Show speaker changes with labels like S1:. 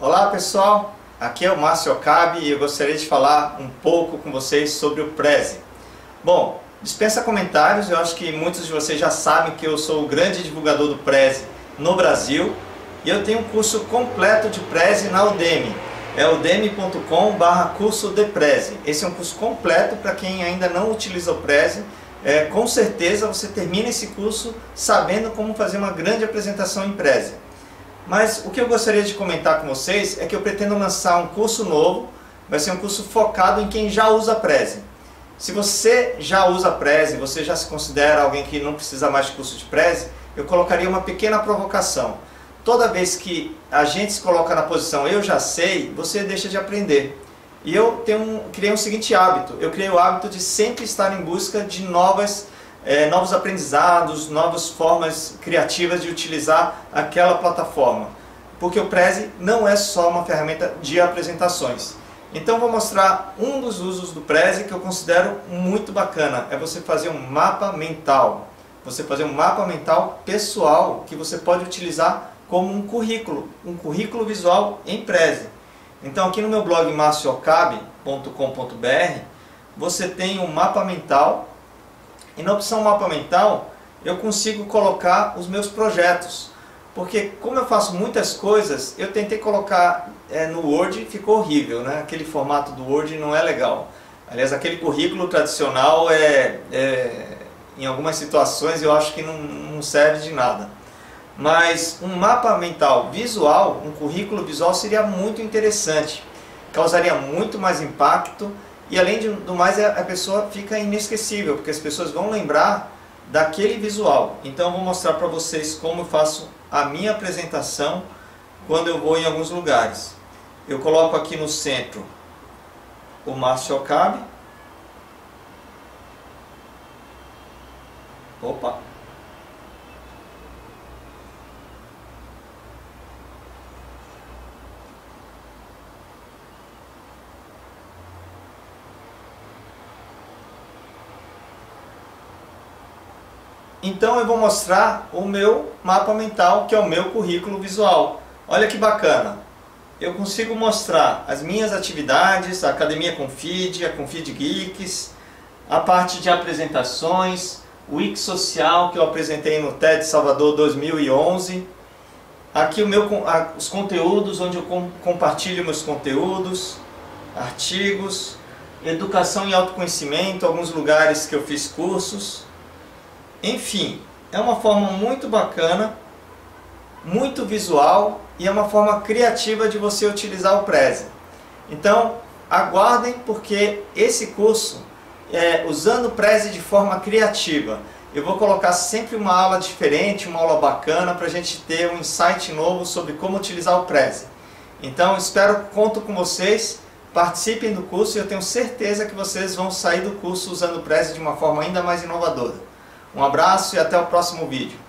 S1: Olá pessoal, aqui é o Márcio Okabe e eu gostaria de falar um pouco com vocês sobre o Prezi. Bom, dispensa comentários, eu acho que muitos de vocês já sabem que eu sou o grande divulgador do Prezi no Brasil e eu tenho um curso completo de Prezi na Udemy. É udemy.com barra curso de Prezi. Esse é um curso completo para quem ainda não utiliza o Prezi. É, com certeza você termina esse curso sabendo como fazer uma grande apresentação em Prezi. Mas o que eu gostaria de comentar com vocês é que eu pretendo lançar um curso novo, vai ser um curso focado em quem já usa Prezi. Se você já usa Prezi, você já se considera alguém que não precisa mais de curso de Prezi, eu colocaria uma pequena provocação. Toda vez que a gente se coloca na posição eu já sei, você deixa de aprender. E eu tenho um, criei um seguinte hábito, eu criei o hábito de sempre estar em busca de novas é, novos aprendizados, novas formas criativas de utilizar aquela plataforma. Porque o Prezi não é só uma ferramenta de apresentações. Então vou mostrar um dos usos do Prezi que eu considero muito bacana. É você fazer um mapa mental. Você fazer um mapa mental pessoal que você pode utilizar como um currículo, um currículo visual em Prezi. Então aqui no meu blog marciocabe.com.br você tem um mapa mental e na opção mapa mental, eu consigo colocar os meus projetos. Porque como eu faço muitas coisas, eu tentei colocar é, no Word, ficou horrível, né? Aquele formato do Word não é legal. Aliás, aquele currículo tradicional é, é em algumas situações eu acho que não, não serve de nada. Mas um mapa mental visual, um currículo visual seria muito interessante. Causaria muito mais impacto e além do mais, a pessoa fica inesquecível, porque as pessoas vão lembrar daquele visual. Então eu vou mostrar para vocês como eu faço a minha apresentação quando eu vou em alguns lugares. Eu coloco aqui no centro o Márcio Okabe. Opa! Então eu vou mostrar o meu mapa mental, que é o meu currículo visual. Olha que bacana! Eu consigo mostrar as minhas atividades, a Academia Confid, a Confid Geeks, a parte de apresentações, o Wix Social que eu apresentei no TED Salvador 2011. Aqui o meu, os conteúdos, onde eu compartilho meus conteúdos, artigos, educação e autoconhecimento, alguns lugares que eu fiz cursos. Enfim, é uma forma muito bacana, muito visual e é uma forma criativa de você utilizar o Prezi. Então, aguardem porque esse curso, é, usando o Prezi de forma criativa, eu vou colocar sempre uma aula diferente, uma aula bacana para a gente ter um insight novo sobre como utilizar o Prezi. Então, espero, conto com vocês, participem do curso e eu tenho certeza que vocês vão sair do curso usando o Prezi de uma forma ainda mais inovadora. Um abraço e até o próximo vídeo.